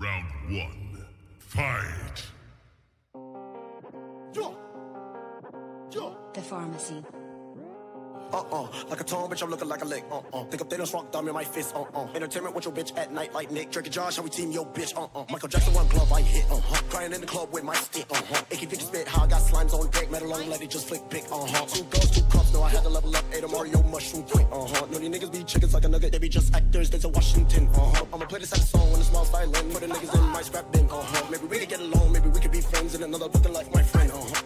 Round one. Fight! Yo! Yo! The pharmacy. Uh-uh, like a tone, bitch, I'm looking like a lick. Uh-uh, think of Thanos rock thumb in my fist. Uh-uh, entertainment with your bitch at night like Nick. Drake and Josh, how we team your bitch. Uh-uh, Michael Jackson one glove I hit. Uh-huh, crying in the club with my stick. Uh-huh, Icky Vicky spit, how I got slimes on deck. Metal long lady just flick pick. Uh-huh, two girls, two cups, no, I had to level up. Ate a Mario mushroom quick. Uh-huh, no, these niggas be chickens like a nugget. They be just actors, there's a Washington. Uh-huh, I'ma play this at song when the small violin. Put the niggas in my scrap bin. Uh-huh, maybe we could get along, maybe we could be friends in another looking like my friend. Uh-huh,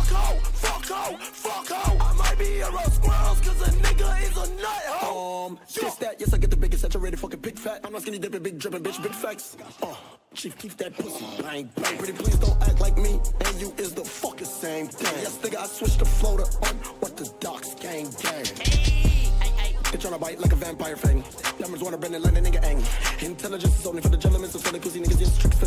fuck ho, fuck ho, fuck ho. I might be a roast squirrels cause a nigga is a nut ho. Um, this that, yes I get the biggest saturated fucking big fat. I'm not skinny dipping, big dripping, bitch, big facts. Uh, Chief, keep that pussy bang bang. Pretty please don't act like me and you is the fucking same thing. Yes nigga, I switched the floater on what the docs gang gang. They tryna bite like a vampire fang. Numbers wanna bend and let a nigga ang. Intelligence is only for the gentlemen, so silly pussy niggas just tricks for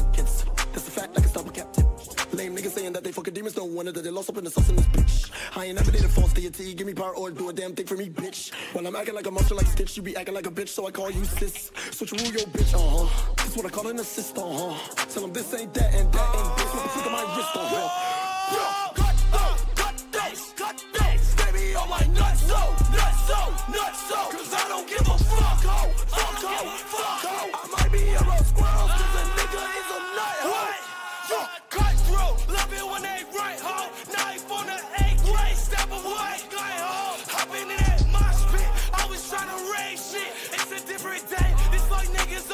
Niggas saying that they fucking demons don't wonder that they lost up in the sauce in this bitch. I ain't never did a false deity, give me power or do a damn thing for me, bitch. While I'm acting like a monster like Stitch, you be acting like a bitch, so I call you sis. Switch rule your bitch, uh huh. This what I call an assist, uh huh. Tell them this ain't that and that ain't this. What the fuck am I wrist, uh huh. Cut those, cut those, cut those. Baby, on my nuts, so, nuts, so, nuts, so. Cause I don't give a fuck, ho, fuck, ho, fuck, ho. I might be a roast squirrel, cause a nigga is a nut. Yo, cutthroat,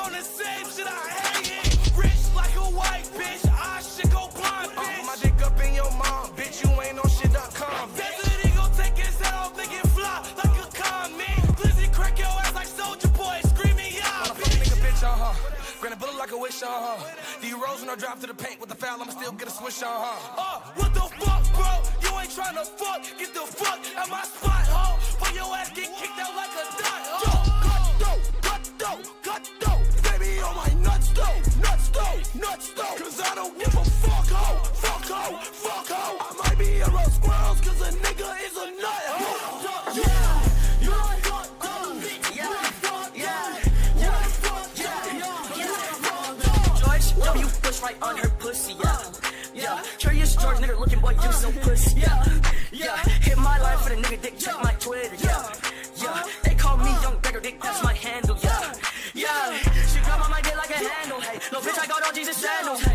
on the same shit, I hate it. Rich like a white bitch, I should go blind, bitch. Put my dick up in your mom, bitch, you ain't on shit.com. Desert Eagle take his head off, make it fly like a comet. Glizzy crack your ass like Soldier Boy, screaming, yeah, Fuck nigga, bitch, uh huh. Granny bullet like a wish, uh huh. D Rose when I drop to the paint with the foul, I'ma still get a swish, uh huh. Uh, what the fuck, bro? You ain't tryna fuck, get the fuck at my spot, nuts though. Cause I don't give a fuck ho, fuck ho, fuck ho. I might be a roast squirrels cause a nigga is a nut ho. Yeah, right on her pussy, yeah. Yeah, curious George, nigga looking boy, you so pussy, yeah. Yeah, hit my life for the nigga dick, check my Twitter, yeah. Yeah, they call me Young Beggar Dick, that's my handle, yeah. Yeah, she grab on my dick like a handle, hey. No bitch, I Jesus sandals, hey.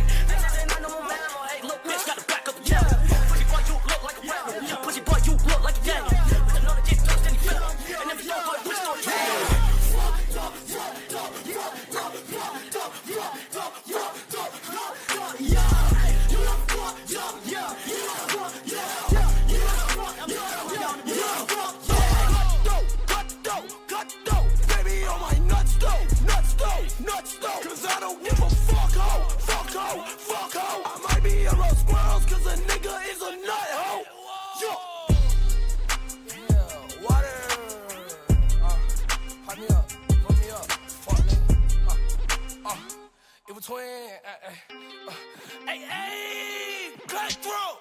Twin. Uh, uh, uh. Hey, hey, cutthroat.